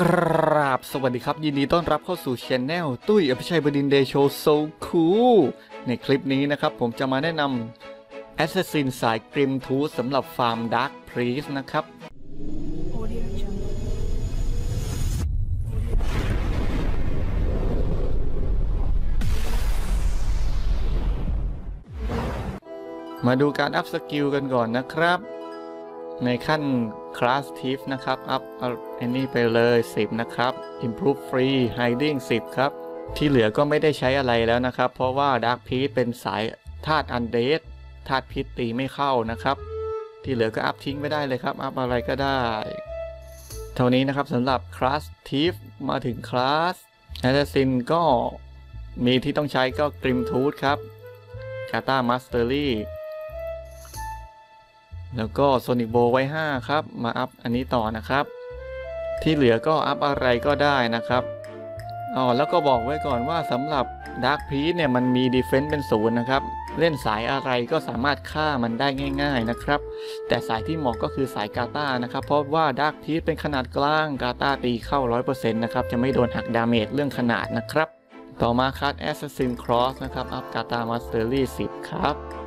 กราบสวัสดีครับ ยินดีต้อนรับเข้าสู่ channel ตุ้ยอภิชัยบดินเดโชโซคูในคลิปนี้นะครับ ผมจะมาแนะนำ Assassin สาย Grimtooth สำหรับฟาร์ม Dark p r i e s นะครับ มาดูการอัพ skill กันก่อนนะครับ ในขั้น class Thief นะครับ อัพอันนี้ไปเลย 10 นะครับ Improve Flee Hiding 10 ครับ ที่เหลือก็ไม่ได้ใช้อะไรแล้วนะครับ เพราะว่า Dark Priest เป็นสายธาตุ Undead ธาตุพิษตีไม่เข้านะครับ ที่เหลือก็อัพทิ้งไม่ได้เลยครับ อัพอะไรก็ได้ เท่านี้นะครับสำหรับ class Thief มาถึง class Assassin ก็มีที่ต้องใช้ก็ Grimtooth ครับKatar แล้วก็ Sonic Blow ไว้ 5 ครับ มาอัพอันนี้ต่อนะครับ ที่เหลือก็อัพอะไรก็ได้นะครับอ๋อแล้วก็บอกไว้ก่อนว่าสำหรับดาร์ p พี e เนี่ยมันมีดีเฟน s ์เป็นศูนย์นะครับ เล่นสายอะไรก็สามารถฆ่ามันได้ง่าย ๆนะครับ แต่สายที่เหมาะก็คือสาย Katar นะครับ เพราะว่าดาร์ p พี e เป็นขนาดกลาง Katar ตีเข้า 100%นะครับ จะไม่โดนหัก damage เรื่องขนาดนะครับ ต่อมาคัด Assassin Cross นะครับ อัพ Katar Mastery 10 ครับ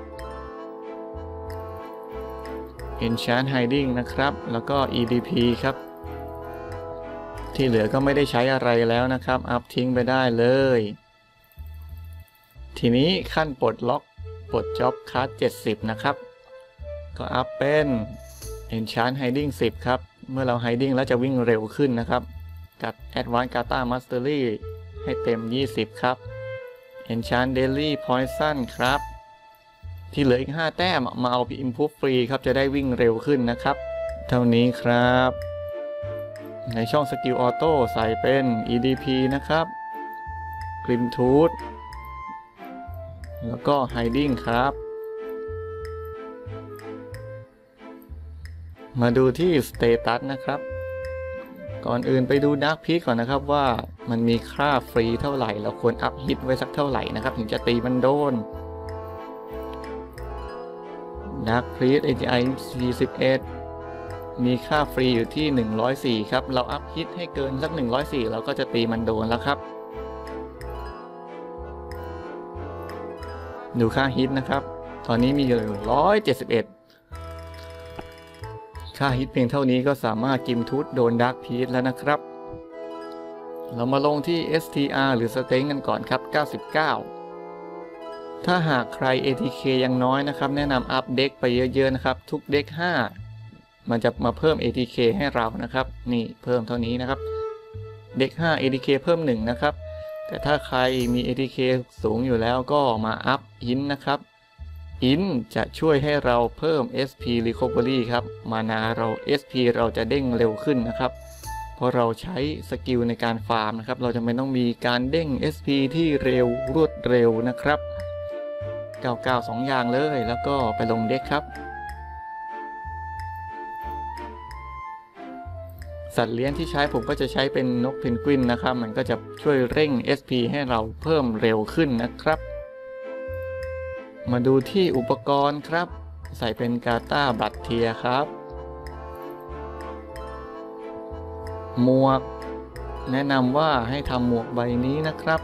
Enchant Hiding นะครับ แล้วก็ EDP ครับ ที่เหลือก็ไม่ได้ใช้อะไรแล้วนะครับ อัพทิ้งไปได้เลย ทีนี้ขั้นปลดล็อกปลด job class 70 นะครับ ก็อัพเป็น Enchant Hiding 10 ครับ เมื่อเรา Hiding แล้วจะวิ่งเร็วขึ้นนะครับ กับ Advanced Katar Mastery ให้เต็ม 20 ครับ Enchant Deadly Poison ครับ ที่เหลืออีก 5 แต้มมาเอาไป Improve ฟรีครับจะได้วิ่งเร็วขึ้นนะครับ เท่านี้ครับ ในช่อง skill auto ใส่เป็น EDP นะครับ Grimtooth แล้วก็ Hiding ครับ มาดูที่ Status นะครับ ก่อนอื่นไปดู Dark p e a k ก่อนนะครับว่ามันมีค่า Flee เท่าไหร่ เราควรอัพฮิตไว้สักเท่าไหร่นะครับ ถึงจะตีมันโดน Dark Priest AGI 41มีค่า Flee อยู่ที่ 104 ครับ เราอัพฮิตให้เกินสัก 104 เราก็จะตีมันโดนแล้วครับ ดูค่าฮิตนะครับ ตอนนี้มีอยู่171 ค่าฮิตเพียงเท่านี้ก็สามารถกิมทุตโดนดักพีทแล้วนะครับ เรามาลงที่ STR หรือสเต็งกันก่อนครับ 99 ถ้าหากใคร ATK ยังน้อยนะครับ แนะนำอัพเด็กไปเยอะๆนะครับ ทุกเด็ก5 มันจะมาเพิ่ม ATK ให้เรานะครับ นี่เพิ่มเท่านี้นะครับ เด็ก 5 ATK เพิ่ม 1 นะครับ แต่ถ้าใครมี ATK สูงอยู่แล้วก็มาอัพอินนะครับอินจะช่วยให้เราเพิ่ม SP Recovery ครับ Mana เรา SP เราจะเด้งเร็วขึ้นนะครับ เพราะเราใช้ skill ในการฟาร์มนะครับ เราจะไม่ต้องมีการเด้ง SP ที่เร็วรวดเร็วนะครับ 99 2 อย่างเลย แล้วก็ไปลง Dex ครับ สัตว์เลี้ยงที่ใช้ผมก็จะใช้เป็นนกเพนกวินนะครับ มันก็จะช่วยเร่ง SP ให้เราเพิ่มเร็วขึ้นนะครับ มาดูที่อุปกรณ์ครับ ใส่เป็นกาตาบัตเทียครับหมวก แนะนำว่าให้ทำหมวกใบนี้นะครับ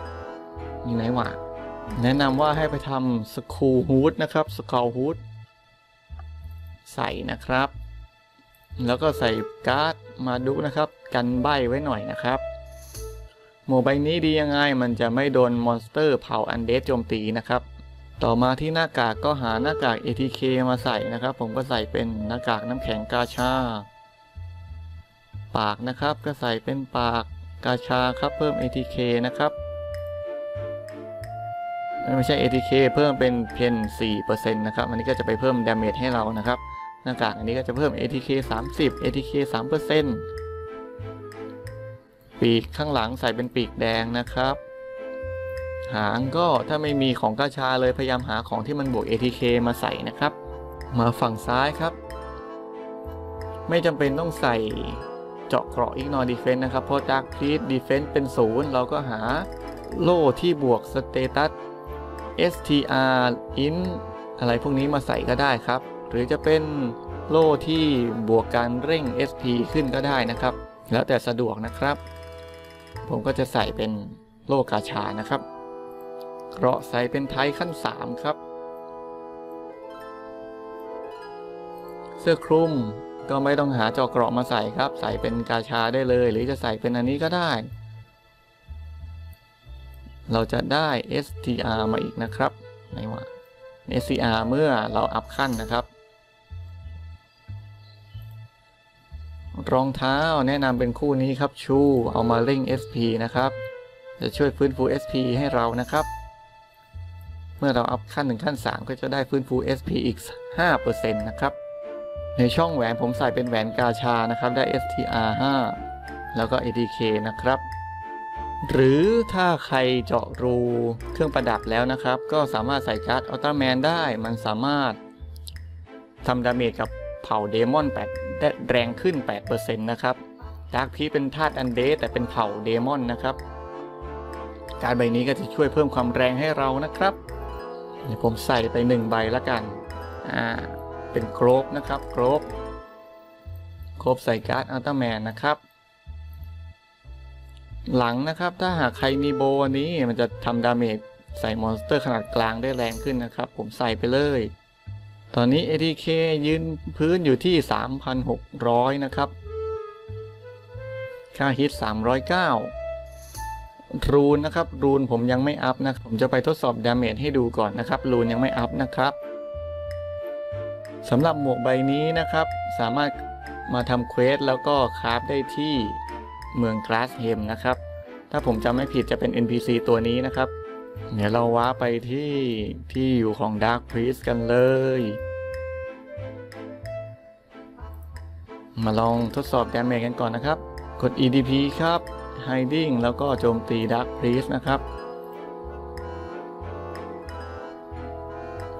มีไหนวะ แนะนำว่าให้ไปทำสคูฮูดนะครับสกอลฮูดใส่นะครับ แล้วก็ใส่การ์ดมาดูนะครับ กันใบไว้หน่อยนะครับหมวกใบนี้ดียังไงมันจะไม่โดน monster เผ่า Undead โจมตีนะครับ ต่อมาที่หน้ากากก็หาหน้ากาก ATK มาใส่นะครับ ผมก็ใส่เป็นหน้ากากน้ำแข็งกาชา ปากนะครับก็ใส่เป็นปากกาชาครับเพิ่ม ATK นะครับ ไม่ใช่ ATK เพิ่มเป็น Pen 4%นะครับ อันนี้ก็จะไปเพิ่ม damage ให้เรานะครับ หน้ากากอันนี้ก็จะเพิ่ม ATK 30 ATK 3%ปีกข้างหลังใส่เป็นปีกแดงนะครับ หางก็ถ้าไม่มีของกาชาเลยพยายามหาของที่มันบวก ATK มาใส่นะครับ มาฝั่งซ้ายครับ ไม่จำเป็นต้องใส่เจาะเกราะ Ignore Defense นะครับ เพราะ Dark Priest Defense เป็นศูนย์เราก็หาโล่ที่บวก Status STR in อะไรพวกนี้มาใส่ก็ได้ครับ หรือจะเป็นโล่ที่บวกการเร่ง SP ขึ้นก็ได้นะครับ แล้วแต่สะดวกนะครับ ผมก็จะใส่เป็นโล่กาชานะครับเกราะใส่เป็นไทขั้น 3 ครับ เสื้อคลุมก็ไม่ต้องหาเจาะเกราะมาใส่ครับ ใส่เป็นกาชาได้เลย หรือจะใส่เป็นอันนี้ก็ได้ เราจะได้ STR มาอีกนะครับไหนวะ SCR เมื่อเราอัพขั้นนะครับ รองเท้าแนะนำเป็นคู่นี้ครับชูเอามาเร่ง SP นะครับ จะช่วยฟื้นฟู SP ให้เรานะครับ เมื่อเราอัพขั้นถึงขั้น 3 ก็จะได้ฟื้นฟู SP อีก 5%นะครับ ในช่องแหวนผมใส่เป็นแหวนกาชานะครับได้ STR 5แล้วก็ ATK นะครับ หรือถ้าใครเจาะรูเครื่องประดับแล้วนะครับ ก็สามารถใส่การ์ด Ultraman ได้ มันสามารถทำ damage กับเผ่า Demon 8ได้แรงขึ้น 8%นะครับ Dark Priest เป็นธาตุ Undead แต่เป็นเผ่า Demon นะครับ การ์ดใบนี้ก็จะช่วยเพิ่มความแรงให้เรานะครับเดี๋ยวผมใส่ไป 1 ใบละกัน อ่า เป็น Glove นะครับ Glove Glove ใส่การ์ด Ultraman นะครับ หลังนะครับ ถ้าหากใครมีโบอันนี้มันจะทำ damage ใส่ monster ขนาดกลางได้แรงขึ้นนะครับ ผมใส่ไปเลย ตอนนี้ ATK ยืนพื้นอยู่ที่ 3,600 นะครับ ค่าฮิต 309 Rune นะครับ Rune ผมยังไม่อัพนะผมจะไปทดสอบ damage ให้ดูก่อนนะครับ Rune ยังไม่อัพนะครับสำหรับหมวกใบนี้นะครับ สามารถมาทำเควสแล้วก็คราฟได้ที่ เมืองกลาสเฮมนะครับ ถ้าผมจำไม่ผิดจะเป็น NPC ตัวนี้นะครับ เดี๋ยวเราว้าไปที่ที่อยู่ของ Dark Priest กันเลย มาลองทดสอบ Damage กันก่อนนะครับ กด EDP ครับ Hiding แล้วก็โจมตี Dark Priest นะครับ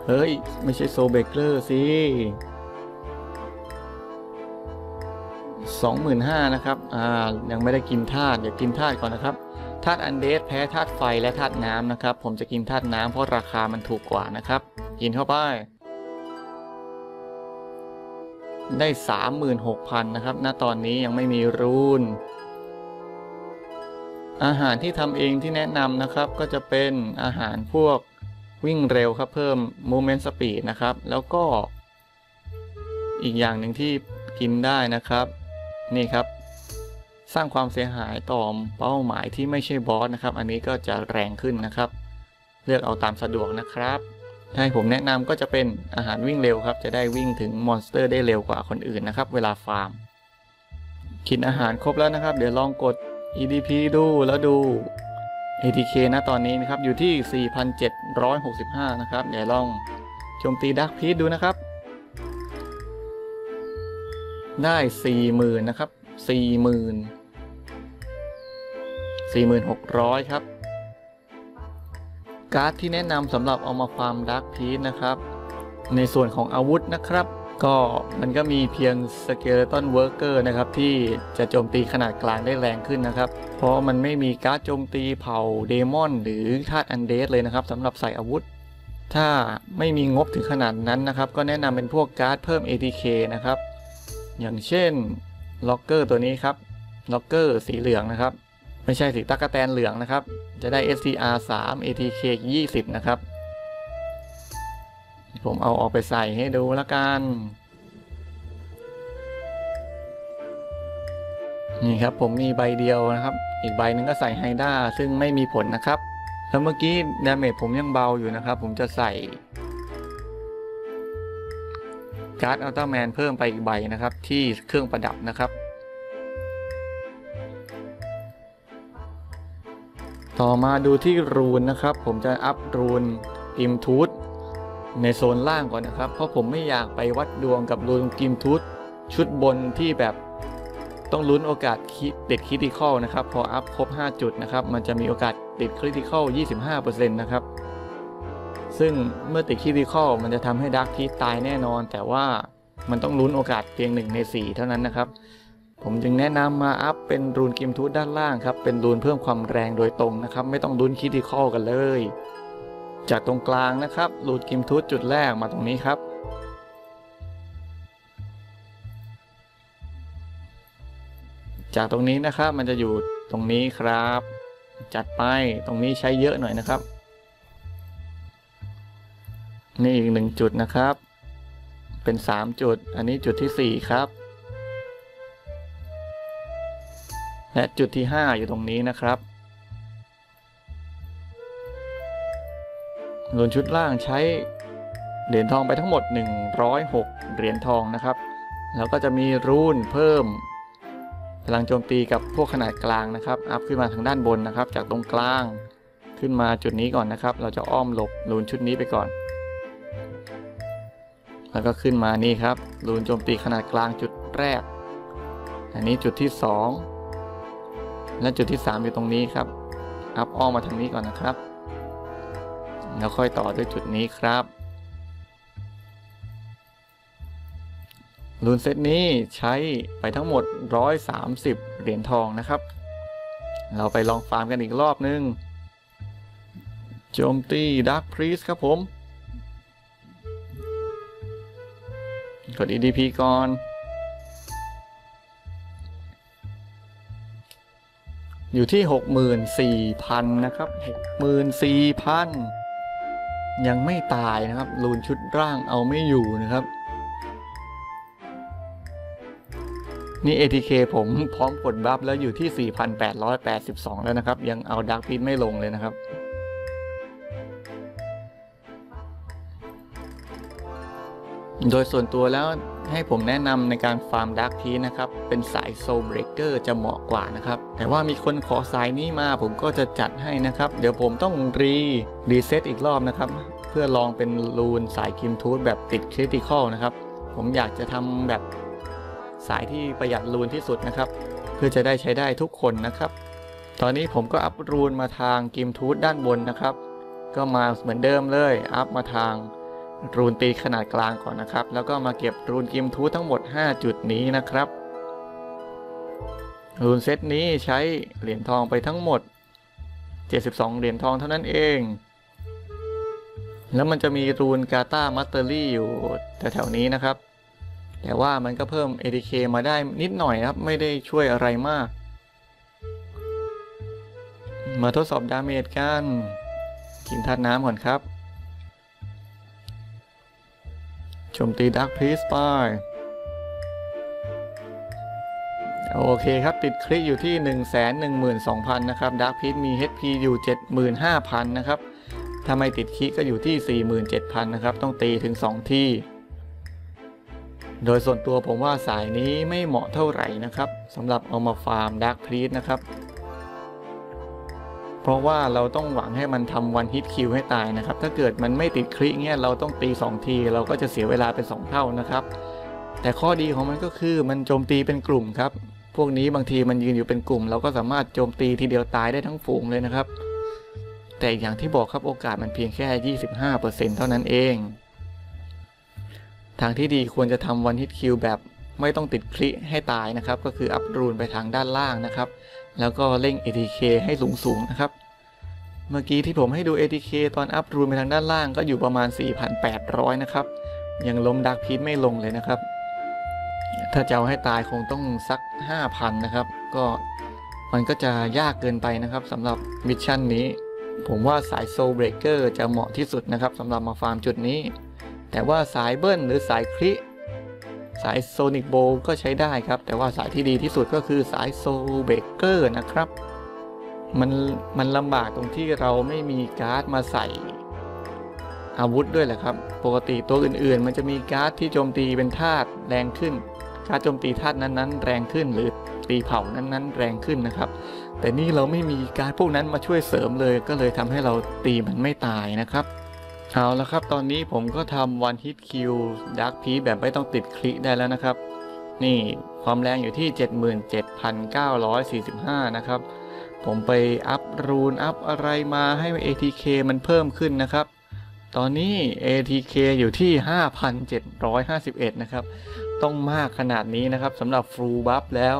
เฮ้ย ไม่ใช่โซเบเกอร์สิ 25,000นะครับ อ่า ยังไม่ได้กินธาตุ เดี๋ยวกินธาตุก่อนนะครับ ธาตุอันเดสแพ้ธาตุไฟและธาตุน้ำนะครับ ผมจะกินธาตุน้ำเพราะราคามันถูกกว่านะครับ กินเข้าไป ได้ 36,000นะครับ ณ ตอนนี้ยังไม่มีรูน อาหารที่ทำเองที่แนะนำนะครับ ก็จะเป็นอาหารพวกวิ่งเร็วครับ เพิ่ม movement speed นะครับ แล้วก็อีกอย่างหนึ่งที่กินได้นะครับ นี่ครับ สร้างความเสียหายต่อเป้าหมายที่ไม่ใช่บอสนะครับ อันนี้ก็จะแรงขึ้นนะครับ เลือกเอาตามสะดวกนะครับถ้าให้ผมแนะนำก็จะเป็นอาหารวิ่งเร็วครับ จะได้วิ่งถึง monster ได้เร็วกว่าคนอื่นนะครับ เวลาฟาร์ม กินอาหารครบแล้วนะครับ เดี๋ยวลองกด EDP ดูแล้วดู ATK นะตอนนี้นะครับ อยู่ที่ 4,765 นะครับ เดี๋ยวลองโจมตีดักพีทดูนะครับ ได้40,000นะครับ40,000 4,600ครับ การ์ดที่แนะนำสำหรับเอามาฟาร์มดักพีทนะครับ ในส่วนของอาวุธนะครับ ก็มันก็มีเพียงSkeleton Worker นะครับ ที่จะโจมตีขนาดกลางได้แรงขึ้นนะครับ เพราะมันไม่มีการ์ดโจมตีเผ่า Demon หรือธาตุ Undead เลยนะครับสำหรับใส่อาวุธถ้าไม่มีงบถึงขนาดนั้นนะครับ ก็แนะนำเป็นพวกการ์ดเพิ่ม ATK นะครับ อย่างเช่น Rocker ตัวนี้ครับ Rocker สีเหลืองนะครับ ไม่ใช่สีตั๊กแตนเหลืองนะครับ จะได้ STR 3 ATK 20 นะครับ ผมเอาออกไปใส่ให้ดูแล้วกัน นี่ครับผมมีใบเดียวนะครับ อีกใบหนึ่งก็ใส่ Hydra ซึ่งไม่มีผลนะครับ แล้วเมื่อกี้ damage ผมยังเบาอยู่นะครับ ผมจะใส่ การ์ดอัลตร้าแมนเพิ่มไปอีกใบนะครับ ที่เครื่องประดับนะครับ ต่อมาดูที่ rune นะครับ ผมจะอัพ rune Grimtooth ในโซนล่างก่อนนะครับ เพราะผมไม่อยากไปวัดดวงกับ rune Grimtooth ชุดบนที่แบบต้องลุ้นโอกาสติด critical นะครับ พออัพครบ 5 จุดนะครับ มันจะมีโอกาสติด critical 25%นะครับ ซึ่งเมื่อติด critical มันจะทำให้ Dark Priest ตายแน่นอน แต่ว่ามันต้องลุ้นโอกาสเพียง1ใน 4 เท่านั้นนะครับ ผมจึงแนะนำมาอัพเป็น rune Grimtooth ด้านล่างครับ เป็น rune เพิ่มความแรงโดยตรงนะครับ ไม่ต้องลุ้น critical กันเลย จากตรงกลางนะครับรูนกิมทูธจุดแรกมาตรงนี้ครับจากตรงนี้นะครับมันจะอยู่ตรงนี้ครับ จัดไปตรงนี้ใช้เยอะหน่อยนะครับ นี่อีกหนึ่งจุดนะครับ เป็นสามจุด อันนี้จุดที่สี่ครับ และจุดที่ห้าอยู่ตรงนี้นะครับส่วนชุดล่างใช้เหรียญทองไปทั้งหมด 106 เหรียญทองนะครับ แล้วก็จะมีรูนเพิ่มพลังโจมตีกับพวกขนาดกลางนะครับ อัพขึ้นมาทางด้านบนนะครับ จากตรงกลางขึ้นมาจุดนี้ก่อนนะครับ เราจะอ้อมหลบรูนชุดนี้ไปก่อน แล้วก็ขึ้นมานี่ครับรูนโจมตีขนาดกลางจุดแรก อันนี้จุดที่ 2 และจุดที่ 3 อยู่ตรงนี้ครับ อัพอ้อมมาทางนี้ก่อนนะครับ แล้วค่อยต่อด้วยจุดนี้ครับรูนเซตนี้ใช้ไปทั้งหมด 130 เหรียญทองนะครับ เราไปลองฟาร์มกันอีกรอบนึง โจมตีดักพรีสครับผม กด EDP ก่อน อยู่ที่ 64,000 นะครับ 64,000 ยังไม่ตายนะครับรูนชุดร่างเอาไม่อยู่นะครับ นี่ ATK ผมพร้อมกดบัฟแล้วอยู่ที่ 4,882 แล้วนะครับ ยังเอาดักพิษไม่ลงเลยนะครับ โดยส่วนตัวแล้วให้ผมแนะนำในการฟาร์มดักพีนะครับ เป็นสายโซเบรกเกอร์จะเหมาะกว่านะครับ แต่ว่ามีคนขอสายนี้มาผมก็จะจัดให้นะครับ เดี๋ยวผมต้องรีรีเซ็ตอีกรอบนะครับ เพื่อลองเป็น rune สาย Grimtooth แบบติด critical นะครับ ผมอยากจะทำแบบสายที่ประหยัด rune ที่สุดนะครับ เพื่อจะได้ใช้ได้ทุกคนนะครับ ตอนนี้ผมก็อัพ rune มาทาง Grimtooth ด้านบนนะครับ ก็มาเหมือนเดิมเลยอัพมาทาง rune ตีขนาดกลางก่อนนะครับ แล้วก็มาเก็บ rune Grimtooth ทั้งหมด 5 จุดนี้นะครับ rune เซตนี้ใช้เหรียญทองไปทั้งหมด 72 เหรียญทองเท่านั้นเอง แล้วมันจะมี rune Katar Mastery อยู่แถวๆนี้นะครับ แต่ว่ามันก็เพิ่ม ATK มาได้นิดหน่อยครับ ไม่ได้ช่วยอะไรมาก มาทดสอบ damage กันกินธาตุน้ำก่อนครับ โจมตี Dark Priest ไป โอเคครับ ติดคลิกอยู่ที่ 112,000 นะครับดักพี e มี HP อยู่ 75,000 นะครับ ถ้าไม่ติดคลิกก็อยู่ที่ 47,000 นะครับ ต้องตีถึง 2 ที่ โดยส่วนตัวผมว่าสายนี้ไม่เหมาะเท่าไหร่นะครับสำหรับเอามาฟาร์มดักพ e สนะครับ ราะว่าเราต้องหวังให้มันทำวันฮิตคิวให้ตายนะครับ ถ้าเกิดมันไม่ติดคลิกเนี่ยเราต้องตี 2 ที เราก็จะเสียเวลาเป็น 2 เท่านะครับ แต่ข้อดีของมันก็คือมันโจมตีเป็นกลุ่มครับ พวกนี้บางทีมันยืนอยู่เป็นกลุ่ม เราก็สามารถโจมตีทีเดียวตายได้ทั้งฝูงเลยนะครับ แต่อย่างที่บอกครับโอกาสมันเพียงแค่ 25%เท่านั้นเอง ทางที่ดีควรจะทำวันฮิตคิวแบบไม่ต้องติดคลิกให้ตายนะครับ ก็คืออัพรูนไปทางด้านล่างนะครับ แล้วก็เร่ง ATK ให้สูงสูงนะครับ เมื่อกี้ที่ผมให้ดู ATK ตอนอัพรูนไปทางด้านล่างก็อยู่ประมาณ 4,800 นะครับ ยังล้ม Dark Priest ไม่ลงเลยนะครับ ถ้าจะเอาให้ตายคงต้องสัก 5,000 นะครับ ก็มันก็จะยากเกินไปนะครับสำหรับ mission นี้ ผมว่าสาย Soul Breaker จะเหมาะที่สุดนะครับสำหรับมาฟาร์มจุดนี้ แต่ว่าสาย double หรือสาย cri สาย Sonic Blow ก็ใช้ได้ครับ แต่ว่าสายที่ดีที่สุดก็คือสาย Soul Breaker นะครับ มันมันลำบากตรงที่เราไม่มีการ์ดมาใส่อาวุธด้วยแหละครับ ปกติตัวอื่นๆ มันจะมีการ์ดที่โจมตีเป็นธาตุแรงขึ้น การ์ดโจมตีธาตุนั้นๆ แรงขึ้น หรือตีเผ่านั้นๆ แรงขึ้นนะครับ แต่นี่เราไม่มีการ์ดพวกนั้นมาช่วยเสริมเลย ก็เลยทำให้เราตีมันไม่ตายนะครับ เอาละครับตอนนี้ผมก็ทำ one hit kill Dark Priest แบบไม่ต้องติด cri ได้แล้วนะครับ นี่ความแรงอยู่ที่ 77,945 นะครับ ผมไปอัพ rune อัพอะไรมาให้ ATK มันเพิ่มขึ้นนะครับ ตอนนี้ ATK อยู่ที่ 5,751 นะครับ ต้องมากขนาดนี้นะครับสำหรับฟูบัฟแล้ว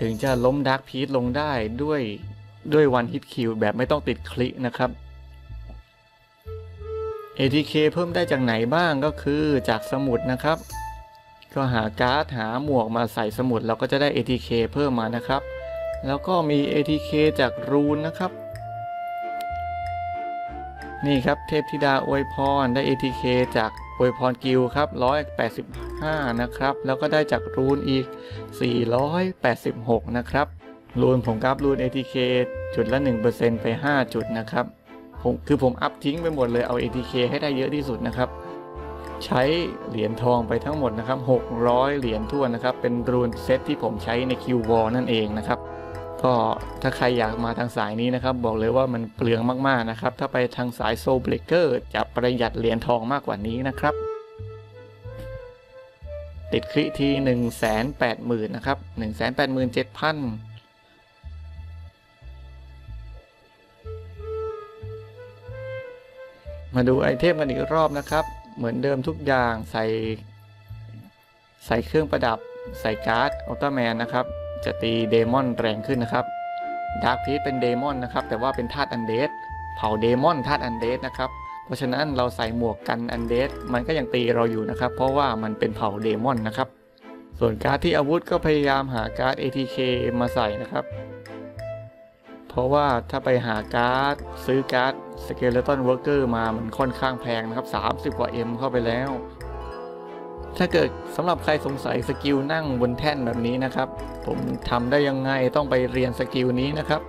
ถึงจะล้ม Dark Priest ลงได้ด้วยด้วย one hit kill แบบไม่ต้องติด cri นะครับ ATK เพิ่มได้จากไหนบ้างก็คือจากสมุดนะครับ ก็หาการ์ดหาหมวกมาใส่สมุดเราก็จะได้ ATK เพิ่มมานะครับ แล้วก็มี ATK จากรูนนะครับ นี่ครับเทพธิดาอวยพรได้ ATK จากอวยพรกิลครับ185 นะครับ แล้วก็ได้จากรูนอีก 486 นะครับรูนผมกราฟรูน ATK จุดละ 1%ไป 5 จุดนะครับ ผมคือผมอัพทิ้งไปหมดเลยเอา ATK ให้ได้เยอะที่สุดนะครับ ใช้เหรียญทองไปทั้งหมดนะครับ 600 เหรียญทั่วนะครับ เป็นรูนเซตที่ผมใช้ในคิววอลนั่นเองนะครับ ก็ถ้าใครอยากมาทางสายนี้นะครับ บอกเลยว่ามันเปลืองมากๆนะครับ ถ้าไปทางสายโซเบรกเกอร์จะประหยัดเหรียญทองมากกว่านี้นะครับ ติดคลิที 1 8 0 0 0 0นะครับ 1 8 7 0 0 0 มาดูไอเทมกันอีกรอบนะครับ เหมือนเดิมทุกอย่างใส่ ใส่เครื่องประดับ ใส่การ์ดอัลต้าแมนนะครับ จะตี Demon แรงขึ้นนะครับ Dark Priest เป็น Demon นะครับ แต่ว่าเป็นธาตุ Undead เผ่า Demon ธาตุ Undead นะครับ เพราะฉะนั้นเราใส่หมวกกัน Undead มันก็ยังตีเราอยู่นะครับ เพราะว่ามันเป็นเผ่า Demon นะครับ ส่วนการ์ดที่อาวุธก็พยายามหาการ์ด ATK มาใส่นะครับ เพราะว่าถ้าไปหาการ์ดซื้อการ์ด Skeleton Worker มามันค่อนข้างแพงนะครับ 30 กว่า M เข้าไปแล้ว ถ้าเกิดสำหรับใครสงสัย skill นั่งบนแท่นแบบนี้นะครับ ผมทำได้ยังไงต้องไปเรียน skill นี้นะครับ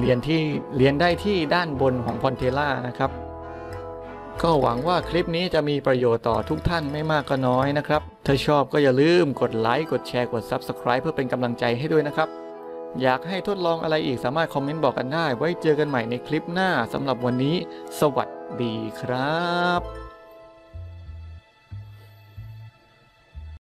เรียนที่เรียนได้ที่ด้านบนของ Prontera นะครับ ก็หวังว่าคลิปนี้จะมีประโยชน์ต่อทุกท่านไม่มากก็น้อยนะครับ ถ้าชอบก็อย่าลืมกดไลค์กดแชร์กด Subscribe เพื่อเป็นกำลังใจให้ด้วยนะครับ อยากให้ทดลองอะไรอีกสามารถคอมเมนต์บอกกันได้ ไว้เจอกันใหม่ในคลิปหน้าสำหรับวันนี้ สวัสดีครับ